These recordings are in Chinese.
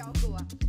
小狗啊。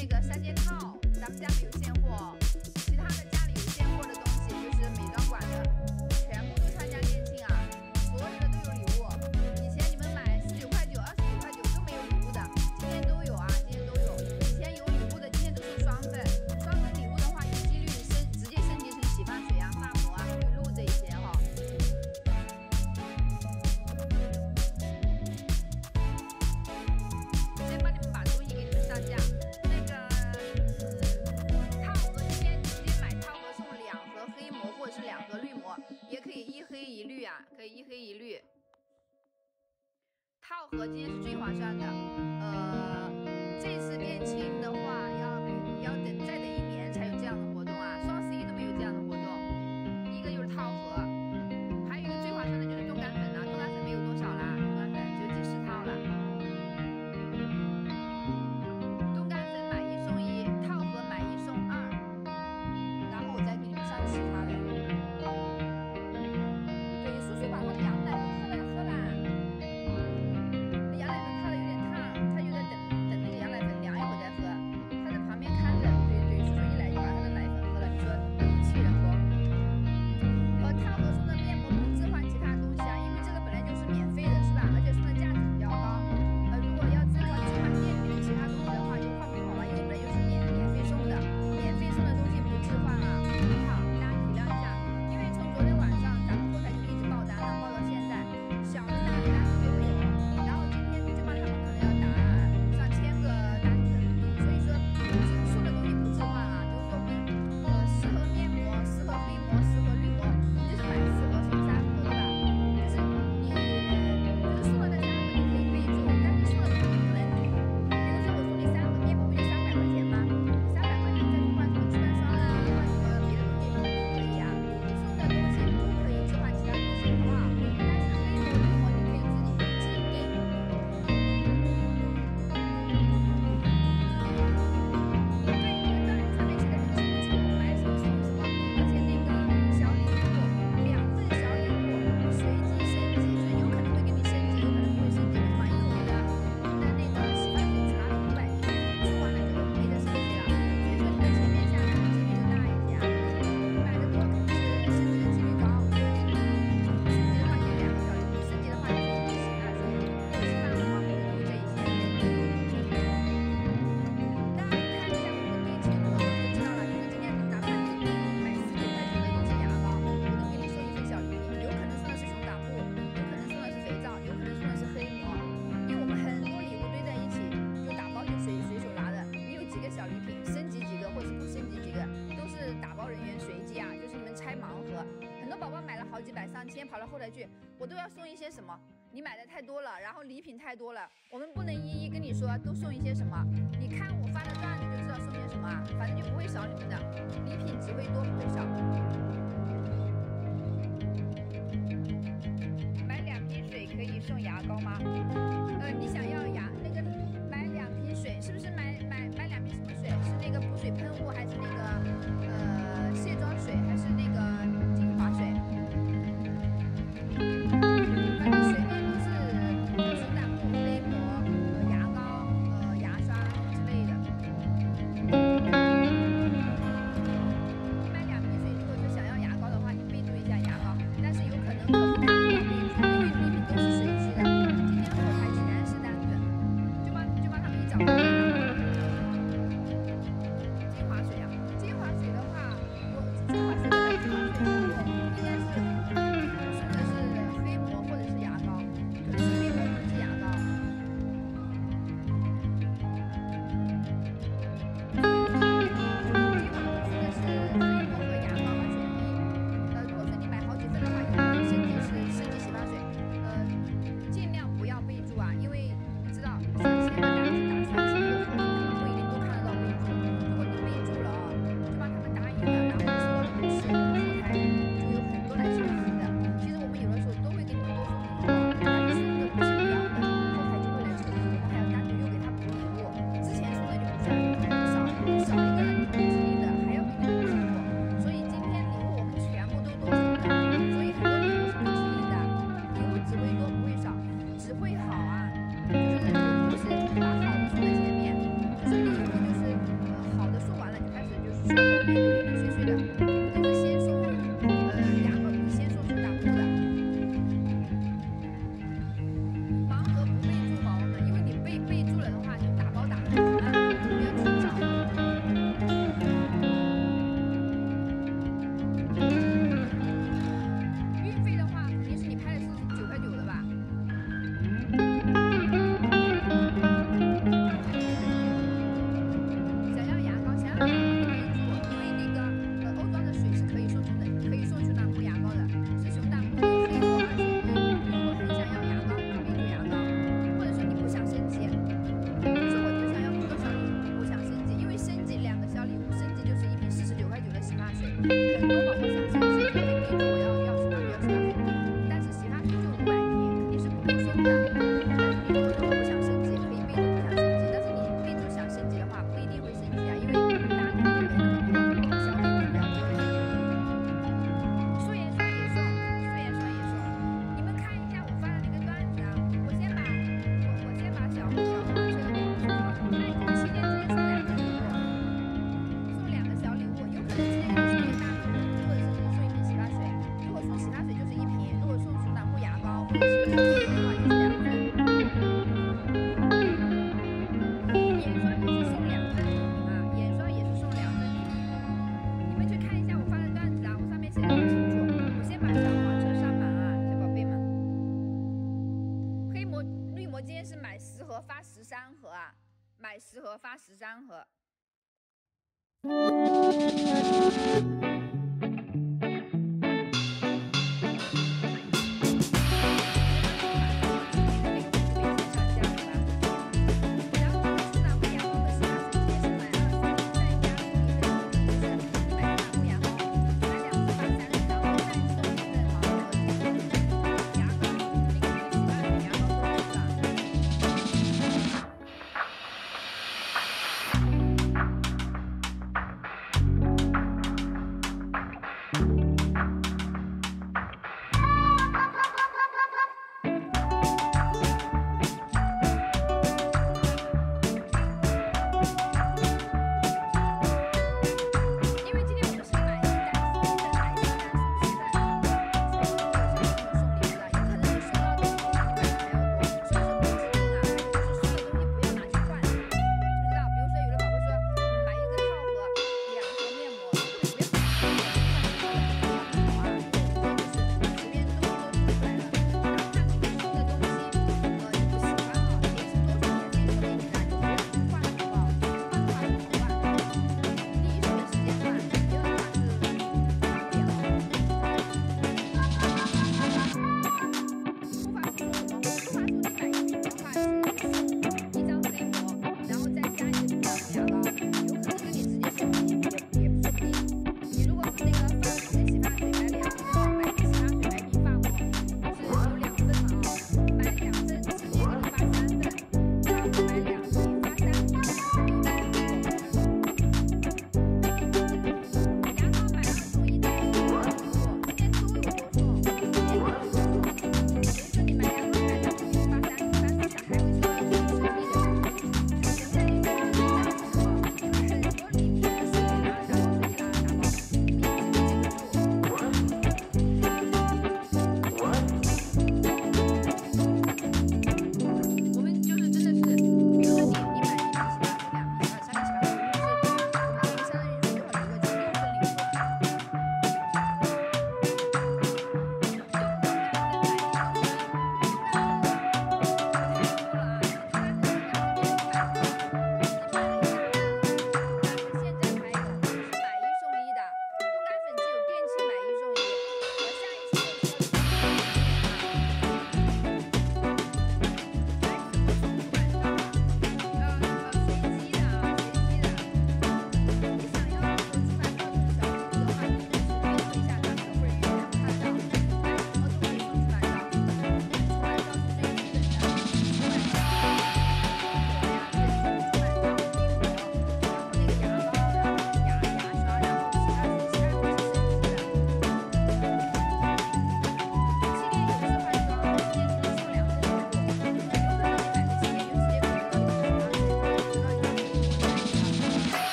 那个三件套，咱们家有。一黑一绿。套盒今天是最划算的。呃这次店庆的话好几百上千跑到后台去我都要送一些什么？你买的太多了然后礼品太多了我们不能一一跟你说都送一些什么？你看我发的段子就知道送些什么啊反正就不会少你们的礼品只会多不会少。买两瓶水可以送牙膏吗？呃你想发十三盒。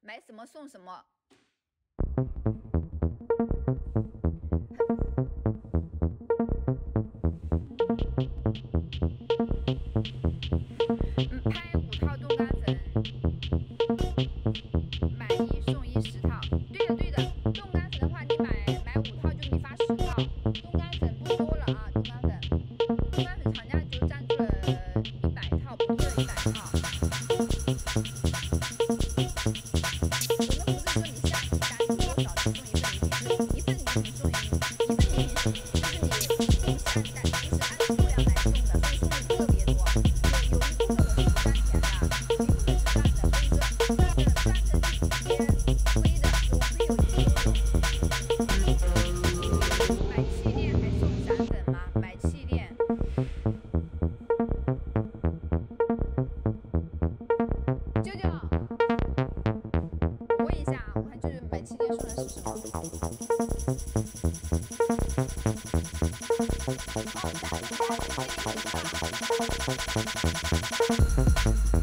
买什么送什么。嗯拍五套冻干粉买一送一十套。对的对的冻干粉的话你买买五套就给你发十套。冻干粉 Thank you.